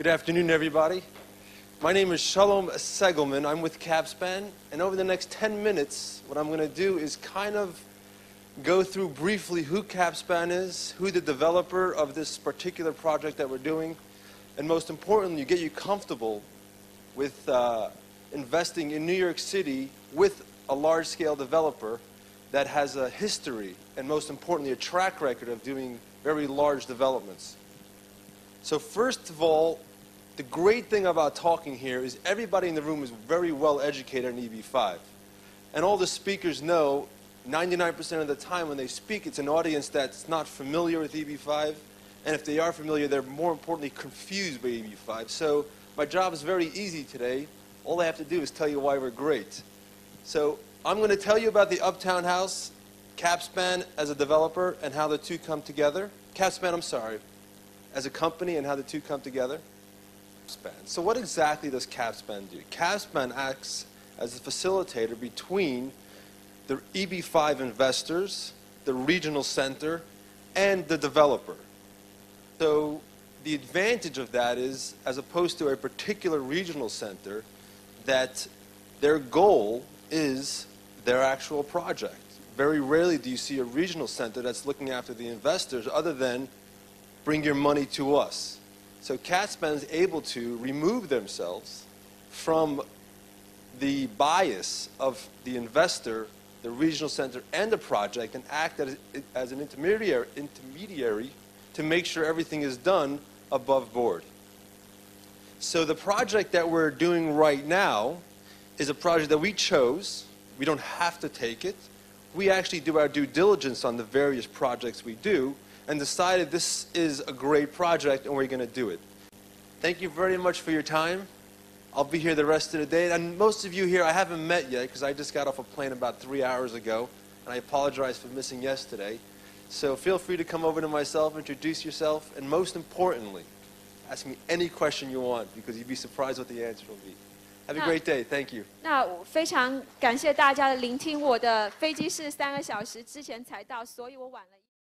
Good afternoon, everybody. My name is Shalom Segelman. I'm with Capspan, and over the next 10 minutes, what I'm going to do is kind of go through briefly who Capspan is, who the developer of this particular project that we're doing, and most importantly, get you comfortable with uh, investing in New York City with a large-scale developer that has a history and most importantly a track record of doing very large developments. So first of all, the great thing about talking here is everybody in the room is very well educated on EB5. And all the speakers know 99% of the time when they speak, it's an audience that's not familiar with EB5. And if they are familiar, they're more importantly confused by EB5. So my job is very easy today. All I have to do is tell you why we're great. So I'm going to tell you about the Uptown House, Capspan as a developer, and how the two come together. Capspan, I'm sorry, as a company and how the two come together. So what exactly does Capspan do? Capspan acts as a facilitator between the EB5 investors, the regional center, and the developer. So the advantage of that is, as opposed to a particular regional center, that their goal is their actual project. Very rarely do you see a regional center that's looking after the investors other than bring your money to us. So Capspan is able to remove themselves from the bias of the investor, the regional center, and the project and act as, as an intermediary, intermediary to make sure everything is done above board. So the project that we're doing right now is a project that we chose. We don't have to take it. We actually do our due diligence on the various projects we do and decided this is a great project and we're going to do it. Thank you very much for your time. I'll be here the rest of the day. And most of you here I haven't met yet because I just got off a plane about three hours ago. And I apologize for missing yesterday. So feel free to come over to myself, introduce yourself, and most importantly, ask me any question you want because you'd be surprised what the answer will be. Have a great day. Thank you. 那我非常感谢大家的聆听。我的飞机是三个小时之前才到，所以我晚了。